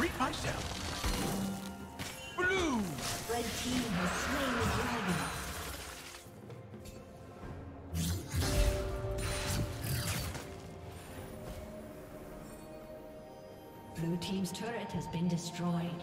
Treat myself. Blue! Red team has slain the dragon. Blue team's turret has been destroyed.